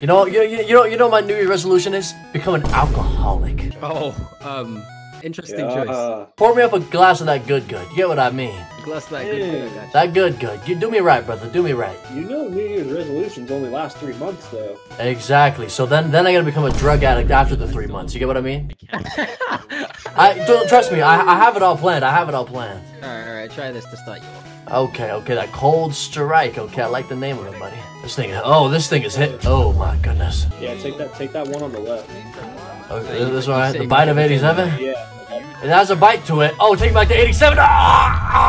You know, you, you, you know, you know, my New Year resolution is become an alcoholic. Oh, um, interesting Yeah. choice. Pour me up a glass of that good good. You get what I mean? Glass that good. Hey. I. That good good. You do me right, brother. Do me right. You know New Year's resolutions only last three months, though. Exactly. So then, then I gotta become a drug addict after the three months. You get what I mean? I don't trust me. I, I have it all planned. I have it all planned. Alright, alright, try this to start you off. Okay, okay, that cold strike. Okay, I like the name of it, buddy. This thing. Oh, this thing is hit. Oh my goodness. Yeah, take that. Take that one on the left. Okay, this one, the bite of '87. Yeah. It has a bite to it. Oh, take me back to '87. Ah! Ah!